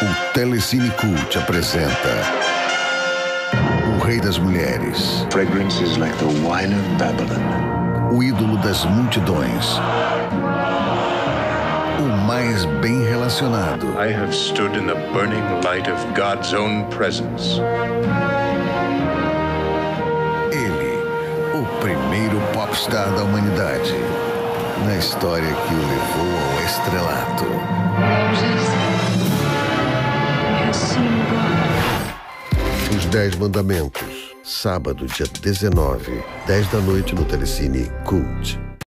O Telecine Cult apresenta O Rei das Mulheres. Fragrance is like the wine of Babylon. O ídolo das multidões. O mais bem relacionado. I have stood in the burning light of God's own presence. Ele, o primeiro popstar da humanidade. Na história que o levou ao estrelato. Dez Mandamentos. Sábado, dia 19, 10 da noite no Telecine Cult.